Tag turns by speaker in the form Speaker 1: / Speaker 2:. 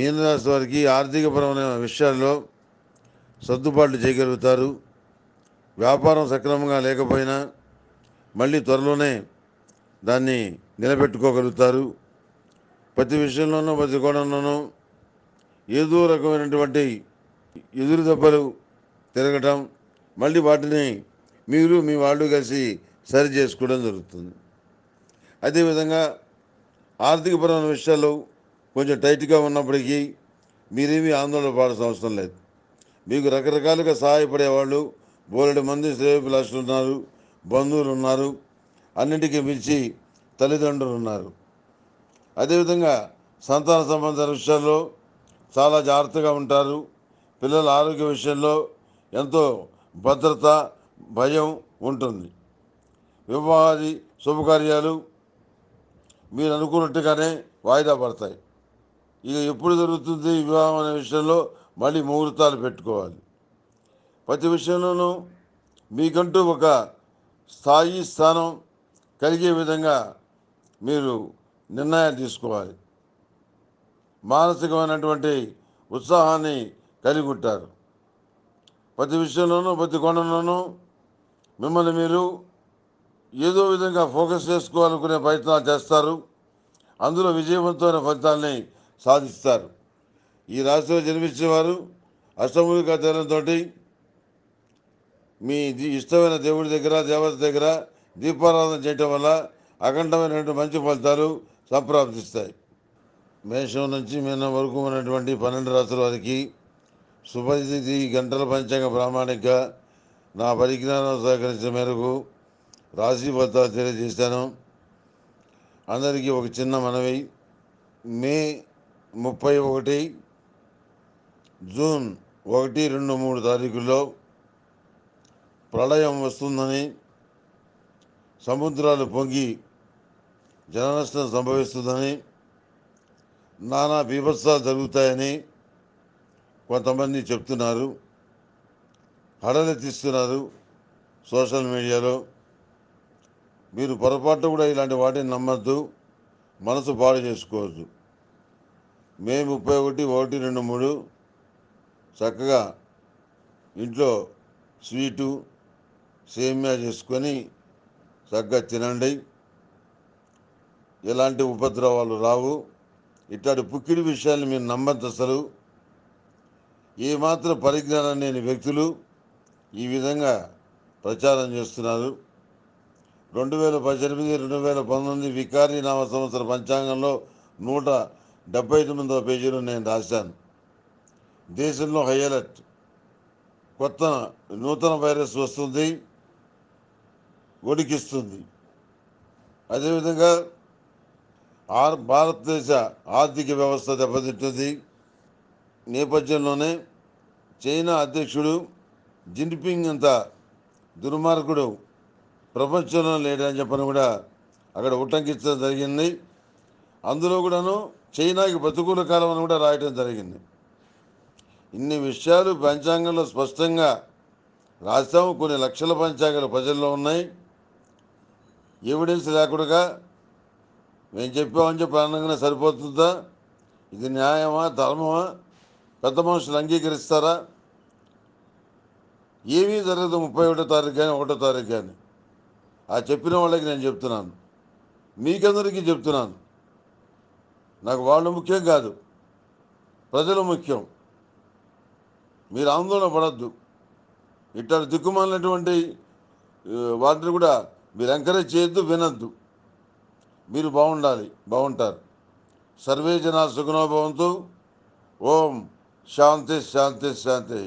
Speaker 1: మీనరాశి వారికి ఆర్థికపరమైన విషయాల్లో సర్దుబాట్లు చేయగలుగుతారు. వ్యాపారం సక్రమంగా లేకపోయినా మళ్ళీ త్వరలోనే దాన్ని నిలబెట్టుకోగలుగుతారు. ప్రతి విషయంలోనూ ప్రతి కోణంలోనూ ఏదో రకమైనటువంటి ఎదురు దెబ్బలు తిరగటం మళ్ళీ వాటిని మీరు మీ వాళ్ళు కలిసి సరి చేసుకోవడం జరుగుతుంది. అదేవిధంగా ఆర్థికపరమైన విషయాల్లో కొంచెం టైట్గా ఉన్నప్పటికీ మీరేమీ ఆందోళన పడాల్సిన అవసరం లేదు. మీకు రకరకాలుగా సహాయపడేవాళ్ళు బోలెడు మంది శ్రేయోభిలాషులు ఉన్నారు బంధువులు ఉన్నారు అన్నింటికీ మించి తల్లిదండ్రులు ఉన్నారు అదేవిధంగా సంతాన సంబంధ విషయాల్లో చాలా జాగ్రత్తగా ఉంటారు. పిల్లల ఆరోగ్య విషయంలో ఎంతో భద్రత భయం ఉంటుంది. వివాహాది శుభకార్యాలు మీరు అనుకున్నట్టుగానే వాయిదా పడతాయి. ఇక ఎప్పుడు జరుగుతుంది వివాహం అనే విషయంలో మళ్ళీ ముహూర్తాలు పెట్టుకోవాలి. ప్రతి విషయంలోనూ మీకంటూ ఒక స్థాయి స్థానం కలిగే విధంగా మీరు నిర్ణయాలు తీసుకోవాలి. మానసికమైనటువంటి ఉత్సాహాన్ని కలిగి ఉంటారు ప్రతి విషయంలోనూ ప్రతి కోణంలోనూ మిమ్మల్ని మీరు ఏదో విధంగా ఫోకస్ చేసుకోవాలనుకునే ప్రయత్నాలు చేస్తారు. అందులో విజయవంతమైన ఫలితాల్ని సాధిస్తారు. ఈ రాశిలో జన్మించిన వారు అష్టముఖ తేలంతో మీ ఇష్టమైన దేవుడి దగ్గర దేవత దగ్గర దీపారాధన చేయటం వల్ల అఖండమైనటువంటి మంచి ఫలితాలు సంప్రాప్తిస్తాయి. మేషం నుంచి మీన వరకు ఉన్నటువంటి పన్నెండు రాత్రుల వారికి శుభతిథి గంటల పంచాంగ ప్రామాణిక నా పరిజ్ఞానం సహకరించిన మేరకు రాశి ఫలితాలు తెలియజేశాను అందరికీ ఒక చిన్న మనవి. మే ముప్పై ఒకటి జూన్ ఒకటి రెండు మూడు తారీఖుల్లో ప్రళయం వస్తుందని సముద్రాలు పొంగి జననష్టం సంభవిస్తుందని నానా బీభత్సాలు జరుగుతాయని కొంతమంది చెప్తున్నారు. హడలెత్తిస్తున్నారు సోషల్ మీడియాలో. మీరు పొరపాటు కూడా ఇలాంటి వాటిని నమ్మద్దు. మనసు పాడు చేసుకోవద్దు. మే ముప్పై ఒకటి ఒకటి రెండు మూడు. చక్కగా ఇంట్లో స్వీటు సేమ్యా చేసుకొని చక్కగా తినండి. ఎలాంటి ఉపద్రవాలు రావు. ఇట్లాంటి పుక్కిడి విషయాన్ని మీరు నమ్మద్దు అసలు. ఏమాత్రం పరిజ్ఞానం లేని వ్యక్తులు ఈ విధంగా ప్రచారం చేస్తున్నారు. రెండు వేల పద్దెనిమిది రెండు వేల పంతొమ్మిది వికారి నామ సంవత్సర పంచాంగంలో నూట డెబ్బై తొమ్మిదవ పేజీలో నేను రాశాను. దేశంలో హై అలర్ట్. కొత్త నూతన వైరస్ వస్తుంది ఒడికిస్తుంది. అదేవిధంగా ఆర్ భారతదేశ ఆర్థిక వ్యవస్థ దెబ్బతింటుంది. నేపథ్యంలోనే చైనా అధ్యక్షుడు జిన్పింగ్ అంత దుర్మార్గుడు ప్రపంచంలో లేడని చెప్పని కూడా అక్కడ ఉటంకించడం జరిగింది. అందులో కూడాను చైనాకి బతుకుల కాలం అని కూడా రాయటం జరిగింది. ఇన్ని విషయాలు పంచాంగంలో స్పష్టంగా రాస్తాము కొన్ని లక్షల పంచాంగాలు ప్రజల్లో ఉన్నాయి. ఎవిడెన్స్ లేకుండా మేము చెప్పామని చెప్పి అనగానే సరిపోతుందా? ఇది న్యాయమా? ధర్మమా? పెద్ద మనుషులు అంగీకరిస్తారా? ఏమీ జరగదు ముప్పై ఒకటో తారీఖు కానీ ఒకటో తారీఖు కానీ ఆ చెప్పిన వాళ్ళకి నేను చెప్తున్నాను. మీకందరికీ చెప్తున్నాను. నాకు వాళ్ళు ముఖ్యం కాదు. ప్రజలు ముఖ్యం. మీరు ఆందోళన పడద్దు. ఇట్లా దిక్కుమాలినటువంటి వాటిని కూడా మీరు ఎంకరేజ్ చేయొద్దు వినద్దు. మీరు బాగుండాలి బాగుంటారు. సర్వే జనా సుగుణోభవంతో ఓం శాంతి శాంతి శాంతి.